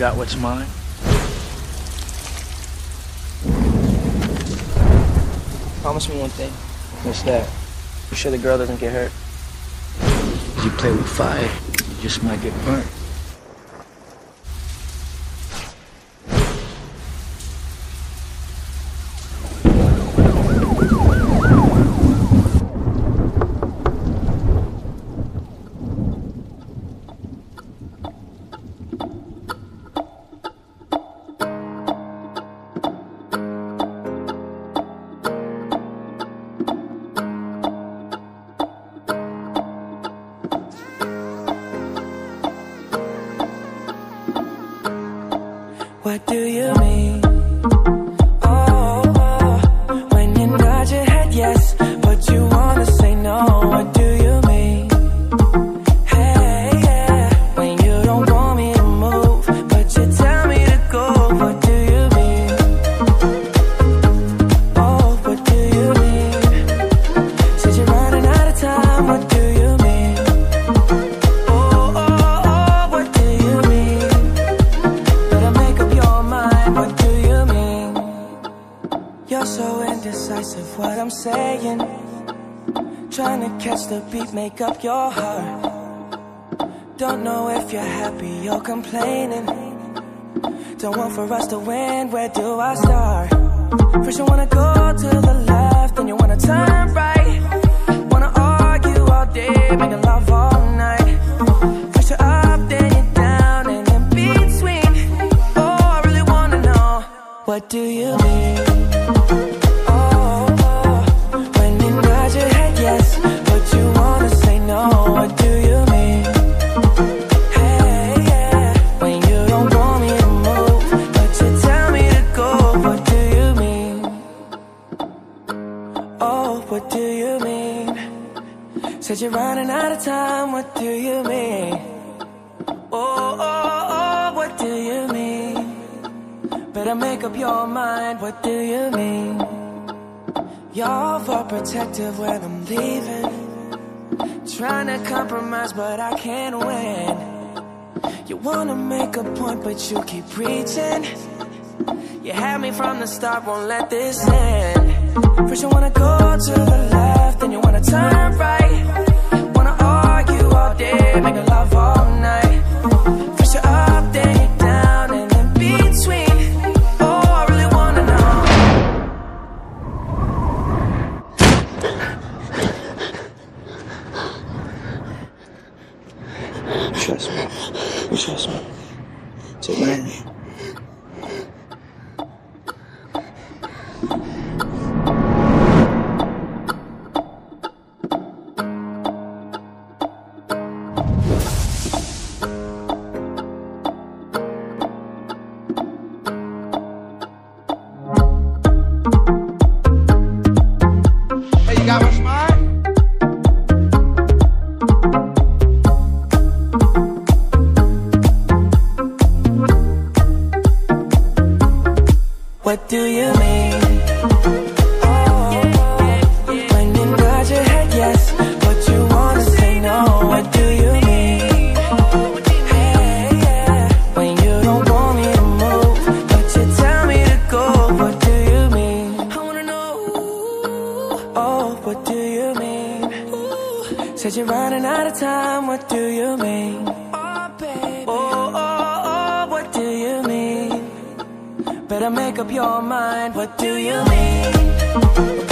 got what's mine? Promise me one thing. What's that? You sure the girl doesn't get hurt? If you play with fire, you just might get burnt. You mean? Indecisive, what I'm saying. Trying to catch the beat, make up your heart. Don't know if you're happy or complaining. Don't want for us to win, where do I start? First, you wanna go to the left, then you wanna turn right. Wanna argue all day, making love all night. First, you're up, then you're down, and in between. Oh, I really wanna know what do you mean? You're running out of time. What do you mean? Oh, oh, oh, what do you mean? Better make up your mind, what do you mean? You're protective when I'm leaving. Trying to compromise, but I can't win. You wanna make a point, but you keep preaching. You had me from the start, won't let this end. First, you wanna go to the left, then you wanna turn right. Trust me. You trust me. Take my hand. What do you mean? Oh, when yes, but you wanna say no. What do you mean? When you don't want me to move, but you tell me to go. What do you mean? I wanna know. Oh, what do you mean? Said you're running out of time. What do you mean? Better make up your mind. What do you mean?